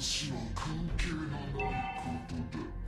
死は関係のないことで。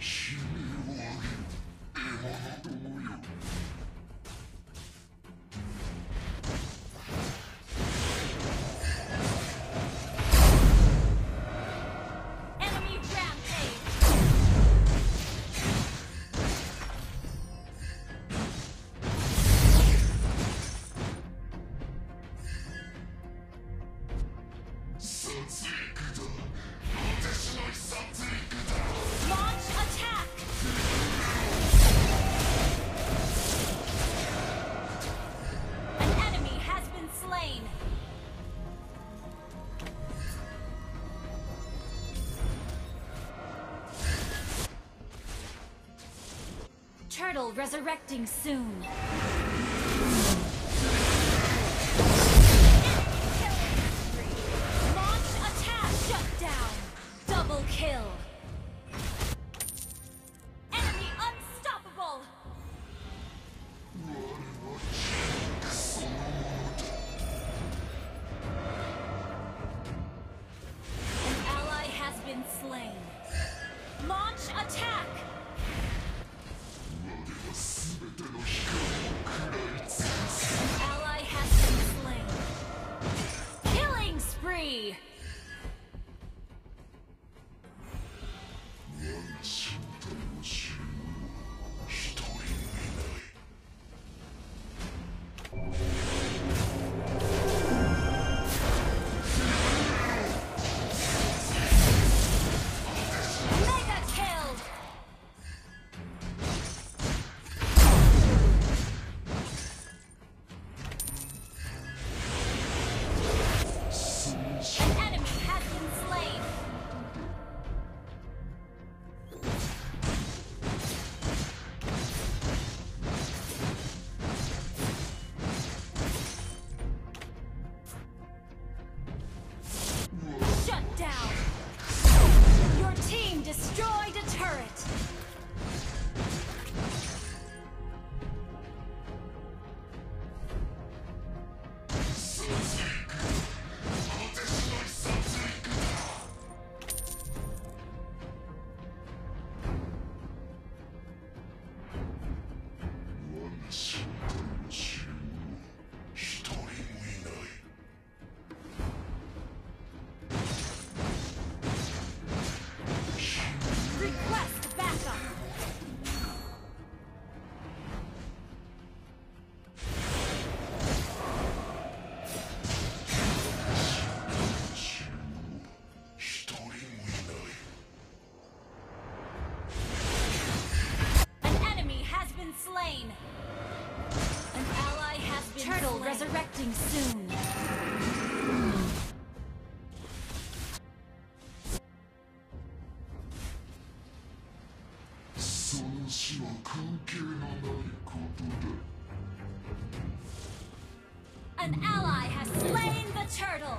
Shoo. mortal resurrecting soon. Launch attack shutdown. Double kill. Destroyed a turret! 話は関係のないことだ An ally has slain the turtle!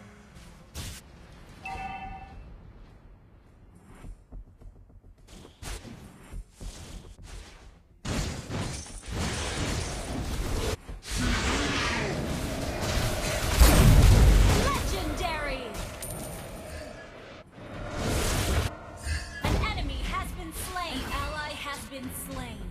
been slain.